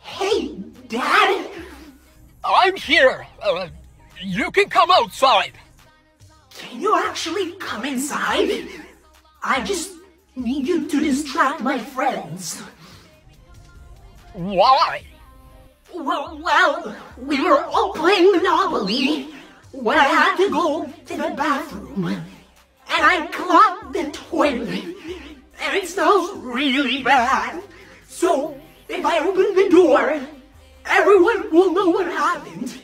Hey, Dad? I'm here. Uh, you can come outside. Can you actually come inside? I just need you to distract my friends. Why? Well, well, we were all playing Monopoly when I had to go to the bathroom. And I clogged the toilet. Really bad. So, if I open the door, everyone will know what happened.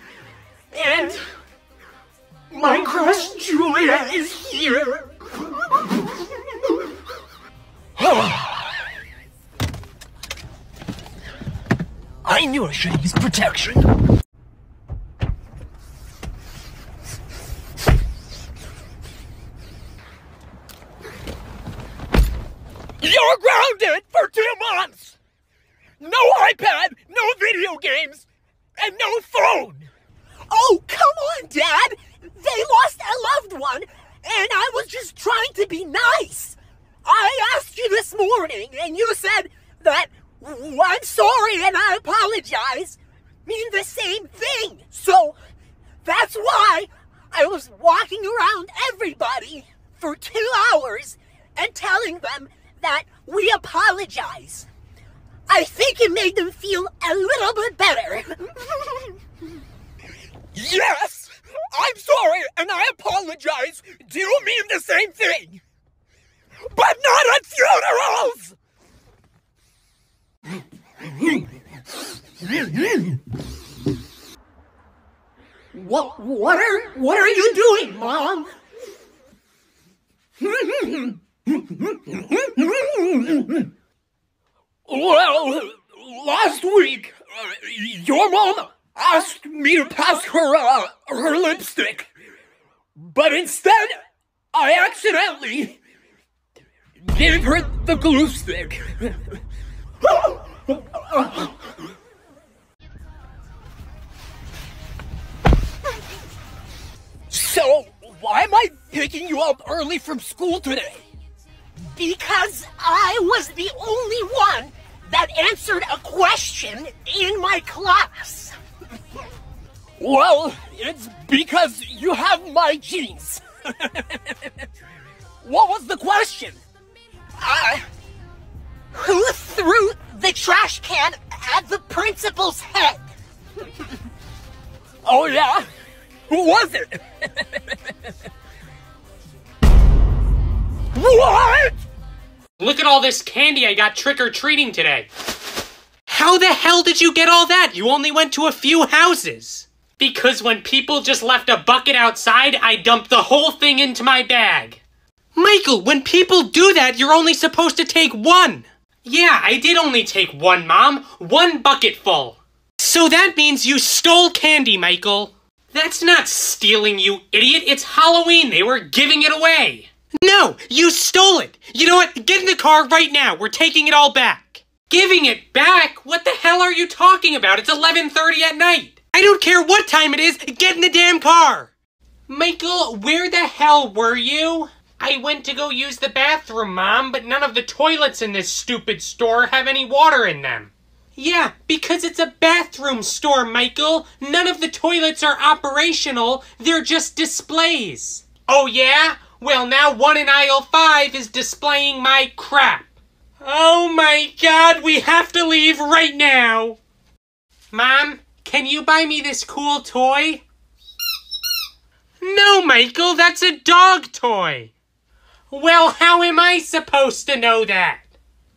And my crush Julia is here. I knew I should use protection. You're grounded for two months! No iPad, no video games, and no phone! Oh, come on, Dad! They lost a loved one, and I was just trying to be nice. I asked you this morning, and you said that "Oh, I'm sorry and I apologize mean the same thing. So that's why I was walking around everybody for two hours and telling them that we apologize. I think it made them feel a little bit better. Yes! I'm sorry and I apologize. Do you mean the same thing? But not at funerals! What what are what are you doing, Mom? Well, last week, your mom asked me to pass her uh, her lipstick, but instead, I accidentally gave her the glue stick. so, why am I picking you up early from school today? Because I was the only one that answered a question in my class. Well, it's because you have my genes. what was the question? Uh, who threw the trash can at the principal's head? Oh yeah? Who was it? what? Look at all this candy I got trick or treating today. How the hell did you get all that? You only went to a few houses. Because when people just left a bucket outside, I dumped the whole thing into my bag. Michael, when people do that, you're only supposed to take one. Yeah, I did only take one, Mom. One bucket full. So that means you stole candy, Michael. That's not stealing, you idiot. It's Halloween. They were giving it away. No, you stole it. You know what? Get in the car right now. We're taking it all back. Giving it back? What the hell are you talking about? It's 11:30 at night. I don't care what time it is. Get in the damn car. Michael, where the hell were you? I went to go use the bathroom, Mom, but none of the toilets in this stupid store have any water in them. Yeah, because it's a bathroom store, Michael. None of the toilets are operational, they're just displays. Oh, yeah? Well, now one in aisle five is displaying my crap. Oh my god, we have to leave right now. Mom, can you buy me this cool toy? No, Michael, that's a dog toy. Well, how am I supposed to know that?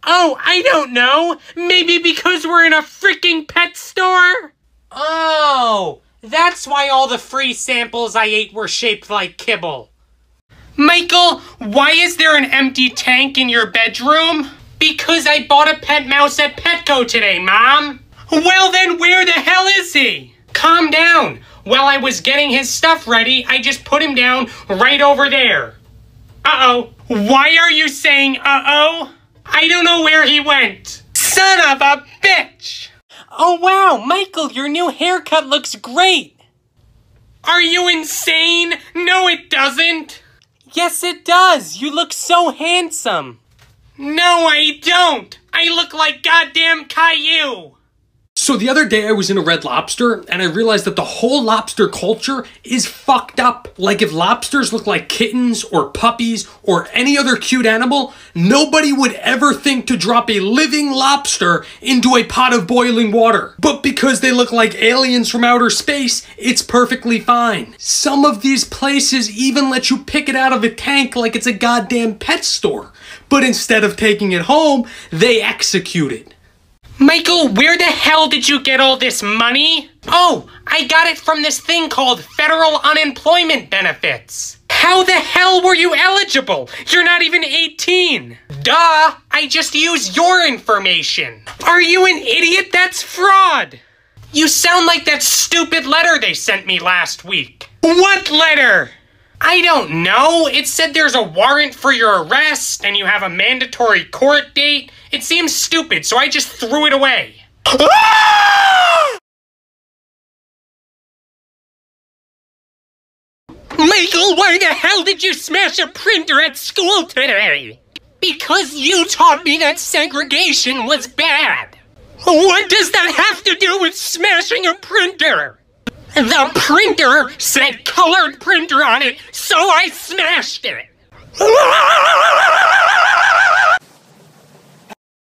Oh, I don't know. Maybe because we're in a freaking pet store? Oh, that's why all the free samples I ate were shaped like kibble. Michael, why is there an empty tank in your bedroom? Because I bought a pet mouse at Petco today, Mom. Well, then where the hell is he? Calm down. While I was getting his stuff ready, I just put him down right over there. Uh-oh. Why are you saying uh-oh? I don't know where he went. Son of a bitch! Oh wow, Michael, your new haircut looks great. Are you insane? No, it doesn't. Yes, it does. You look so handsome. No, I don't. I look like goddamn Caillou. So the other day I was in a Red Lobster and I realized that the whole lobster culture is fucked up. Like if lobsters look like kittens or puppies or any other cute animal, nobody would ever think to drop a living lobster into a pot of boiling water. But because they look like aliens from outer space, it's perfectly fine. Some of these places even let you pick it out of a tank like it's a goddamn pet store. But instead of taking it home, they execute it. Michael, where the hell did you get all this money? Oh, I got it from this thing called federal unemployment benefits. How the hell were you eligible? You're not even 18. Duh, I just used your information. Are you an idiot? That's fraud. You sound like that stupid letter they sent me last week. What letter? I don't know. It said there's a warrant for your arrest and you have a mandatory court date. It seems stupid, so I just threw it away. Michael, why the hell did you smash a printer at school today? Because you taught me that segregation was bad. What does that have to do with smashing a printer? The printer said colored printer on it, so I smashed it.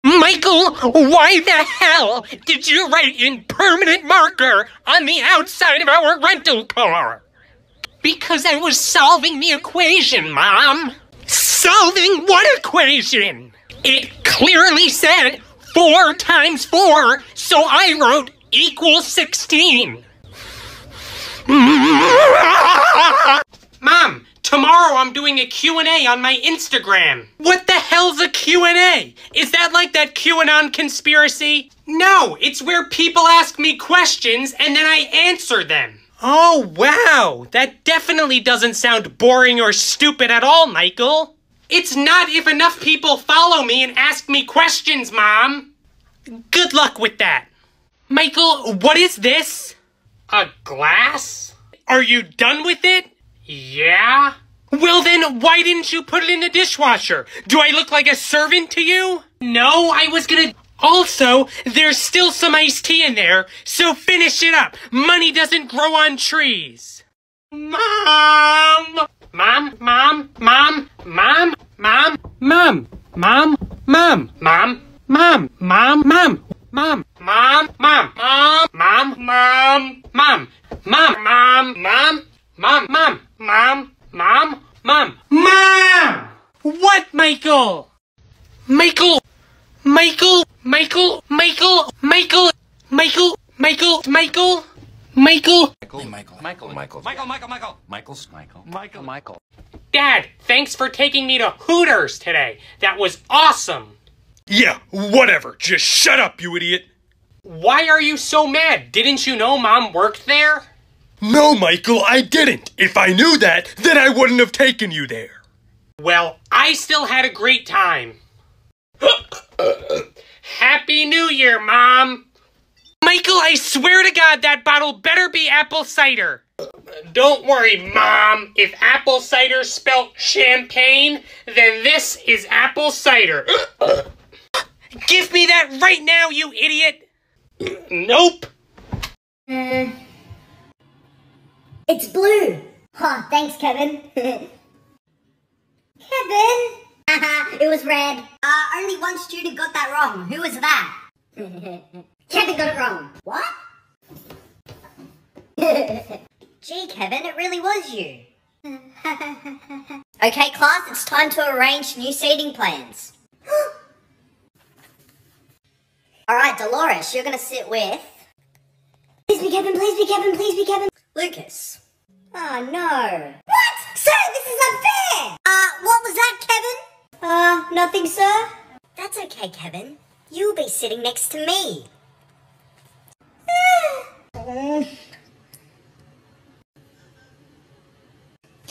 Michael, why the hell did you write in permanent marker on the outside of our rental car? Because I was solving the equation, Mom. Solving what equation? It clearly said 4 times 4, so I wrote equals 16. Mom, tomorrow I'm doing a Q&A on my Instagram. What the hell's a Q&A? Is that like that QAnon conspiracy? No, it's where people ask me questions and then I answer them. Oh, wow. That definitely doesn't sound boring or stupid at all, Michael. It's not if enough people follow me and ask me questions, Mom. Good luck with that. Michael, what is this? A glass? Are you done with it? Yeah? Well then, why didn't you put it in the dishwasher? Do I look like a servant to you? No, I was gonna... Also, there's still some iced tea in there, so finish it up. Money doesn't grow on trees. Mom! Michael, Michael, Michael, Michael, Michael, Michael, Michael's Michael, Michael, Michael. Dad, thanks for taking me to Hooters today. That was awesome. Yeah, whatever. Just shut up, you idiot. Why are you so mad? Didn't you know Mom worked there? No, Michael, I didn't. If I knew that, then I wouldn't have taken you there. Well, I still had a great time. Happy New Year, Mom! Michael, I swear to God, that bottle better be apple cider. Don't worry, Mom. If apple cider spelt champagne, then this is apple cider. Give me that right now, you idiot! Nope. It's blue. Oh, thanks, Kevin. Kevin! Haha, it was red. Uh, only one student got that wrong. Who was that? Kevin got it wrong. What? Gee, Kevin, it really was you. okay, class, it's time to arrange new seating plans. Alright, Dolores, you're gonna sit with... Please be Kevin, please be Kevin, please be Kevin. Lucas. Oh no. What? Sir, this is unfair! Uh, what was that, Kevin? Uh, nothing, sir. That's okay, Kevin. You'll be sitting next to me.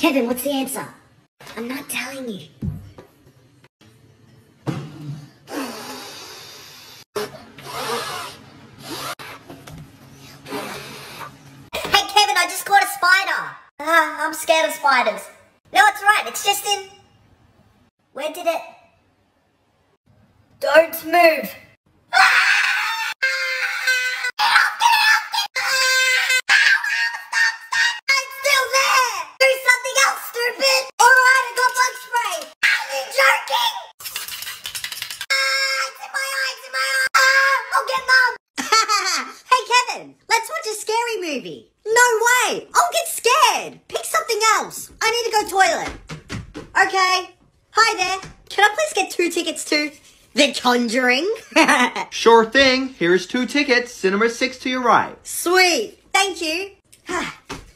Kevin, what's the answer? I'm not telling you. The Conjuring? Sure thing. Here's two tickets. Cinema 6 to your right. Sweet. Thank you.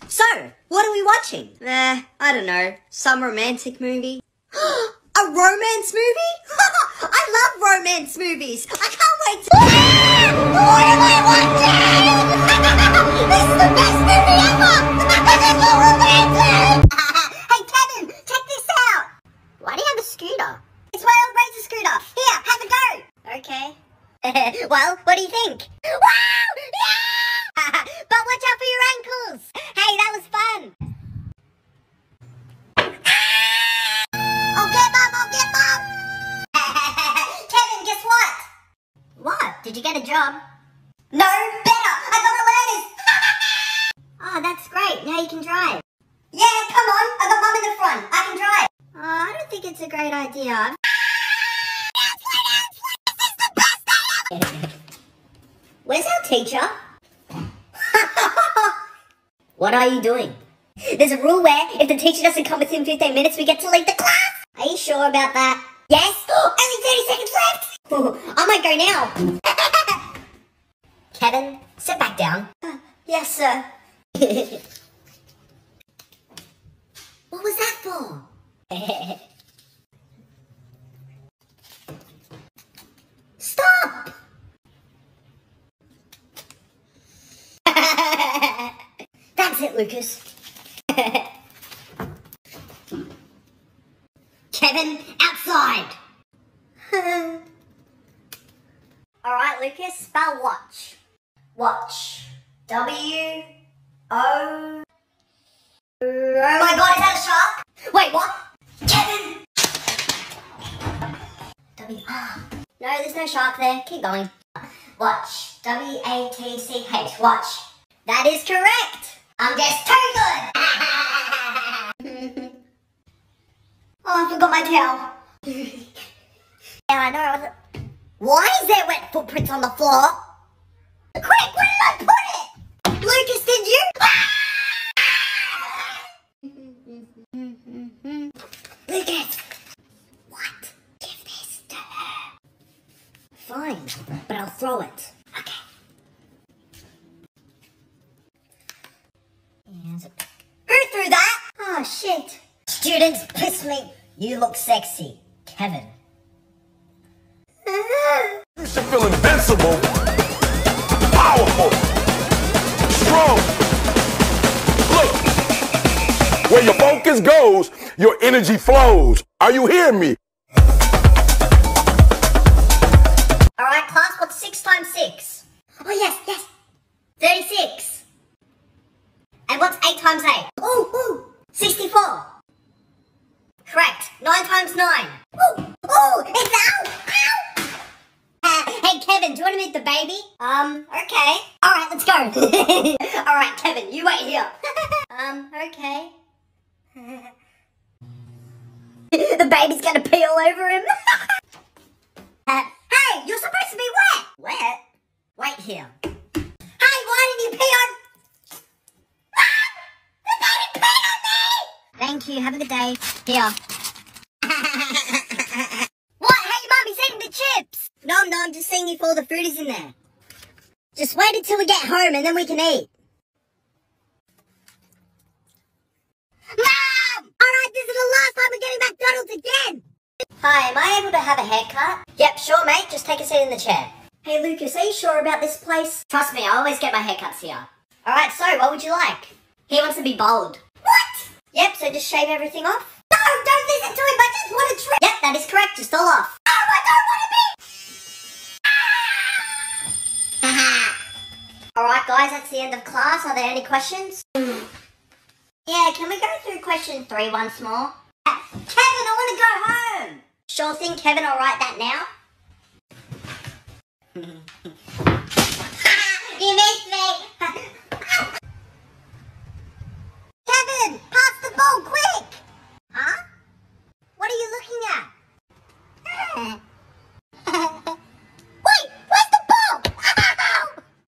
so, what are we watching? Uh, I don't know. Some romantic movie? A romance movie? I love romance movies. I can't wait to. what am I watching? this is the best movie ever. It's so romantic. hey Kevin, check this out. Why do you have a scooter? It's my old razor scooter. Here, have a go. Okay. well, what do you think? Wow! Yeah! but watch out for your ankles. Hey, that was fun. I'll get mum, I'll mum. Kevin, guess what? What? Did you get a job? No, better. I got a learners. oh, ah, that's great. Now you can drive. Yeah, come on. I got mum in the front. I can drive. Think it's a great idea. Where's our teacher? what are you doing? There's a rule where if the teacher doesn't come within 15 minutes, we get to leave the class. Are you sure about that? Yes? Only 30 seconds left. I might go now. Kevin, sit back down. Uh, yes, sir. what was that for? That's it, Lucas. Kevin, outside! Alright, Lucas, spell watch. Watch. W O. Oh my god, is that a shark? Wait, what? Kevin! W R. No, there's no shark there. Keep going. Watch. W A T C H. Watch. That is correct. I'm just too good. oh, I forgot my towel. yeah, I know. I. Why is there wet footprints on the floor? Quick, where did I put where your focus goes, your energy flows. Are you hearing me? Alright, class, what's 6 times 6? Oh, yes, yes. 36. And what's 8 times 8? Ooh, ooh. 64. Correct. 9 times 9. Ooh, ooh, it's. Uh, hey, Kevin, do you want to meet the baby? Um, okay. Alright, let's go. Alright, Kevin, you wait here. um, okay. the baby's gonna pee all over him. Uh, hey, you're supposed to be wet. Wet? Wait here. Hey, why didn't you pee on? Ah! The baby peed on me! Thank you. Have a good day. Here. what? Hey, mum, he's eating the chips. No, no, I'm just seeing if all the food is in there. Just wait until we get home and then we can eat. Mom! Alright, this is the last time we're getting McDonald's again! Hi, am I able to have a haircut? Yep, sure, mate. Just take a seat in the chair. Hey, Lucas, are you sure about this place? Trust me, I always get my haircuts here. Alright, so what would you like? He wants to be bald. What? Yep, so just shave everything off? No, don't listen to him, I just want to trim. Yep, that is correct, just all off. Oh, I don't want to be... Ah! Alright, guys, that's the end of class. Are there any questions? Yeah, can we go through question three once more? Kevin, I want to go home. Sure thing, Kevin, I'll write that now.